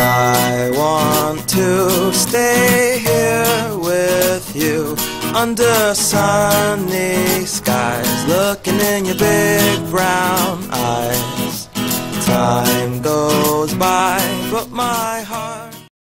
I want to stay here with you under sunny skies, looking in your big brown eyes. Time goes by, but my heart.